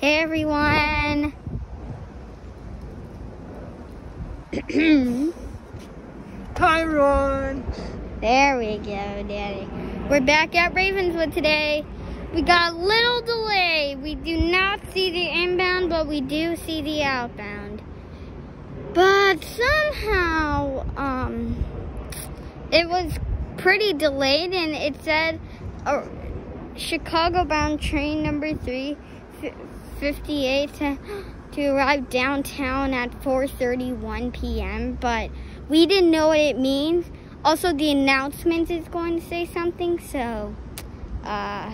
Hey everyone. Tyron. There we go, Daddy. We're back at Ravenswood today. We got a little delay. We do not see the inbound, but we do see the outbound. But somehow, um, it was pretty delayed and it said a Chicago bound train number three 58 to arrive downtown at 4.31 p.m., but we didn't know what it means. Also, the announcement is going to say something, so, uh,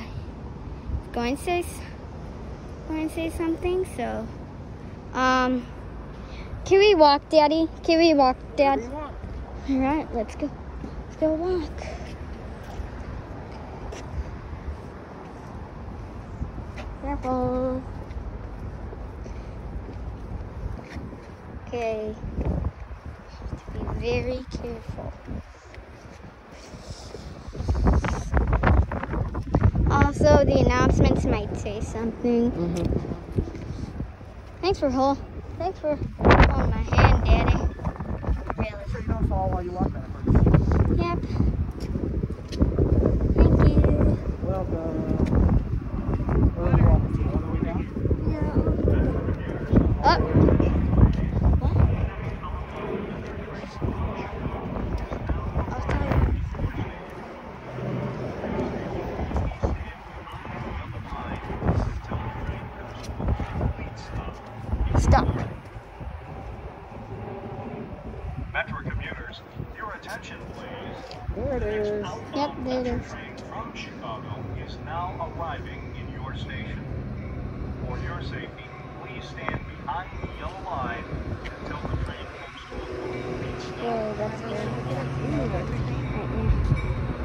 going to say, going to say something, so, um, can we walk, Daddy? Can we walk, Dad? We? All right, let's go. Let's go walk. Careful. Okay. Have to be very careful. Also, the announcements might say something. Mm-hmm. Thanks for hold. Thanks for holding my hand, Daddy. Really. So you don't fall while you walk backwards. Yep. Thank you. Welcome. Where are you walking to? All the way down? Oh. I'll tell you. Stop. Metra commuters, your attention please. There it is. Yep, there it is. From Chicago is now arriving in your station. For your safety, please stand behind the yellow line until the train comes to a complete stop. Oh, that's good.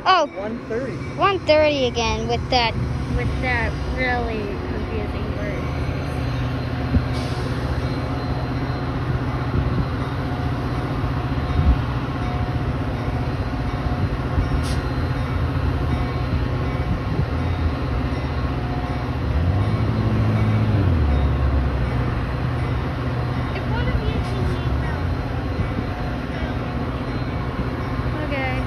Oh, 130. 130 again with that with that really confusing word. Okay.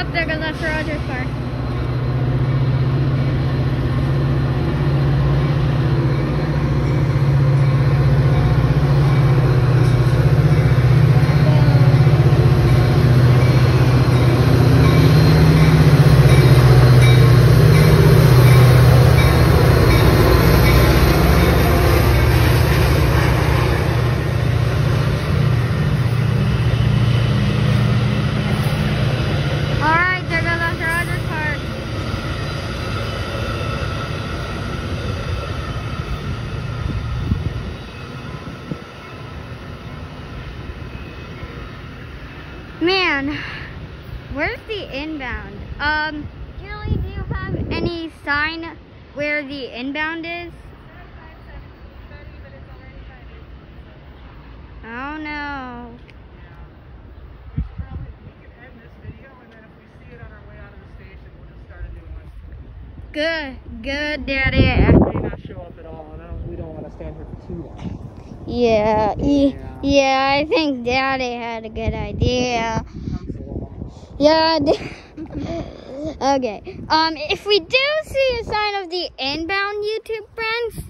Up there goes that Rogers car. Alright, there goes that Rogers car. Man, where's the inbound? Um, Julie, do you have any sign where the inbound is? Oh no. Good, good, Daddy. May not show up at all and we don't want to stand here for too long. Yeah, Yeah. yeah, I think Daddy had a good idea. Yeah. okay. Um, if we do see a sign of the inbound YouTube friends,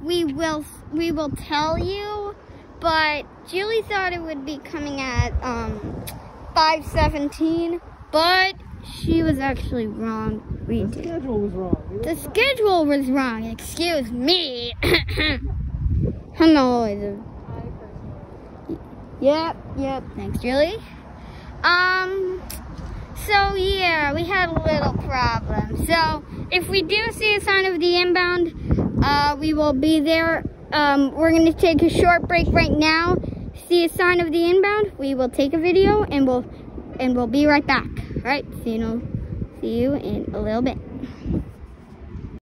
we will we will tell you. But Julie thought it would be coming at um 5:17, but she was actually wrong. We The did. schedule was wrong. The schedule was wrong. Excuse me. I'm always a Yep, yep. Thanks, Julie. Um, so yeah, we had a little problem. So if we do see a sign of the inbound, uh, we will be there. Um, we're gonna take a short break right now. See a sign of the inbound, we will take a video and we'll and we'll be right back. All right, see you. know, see you in a little bit.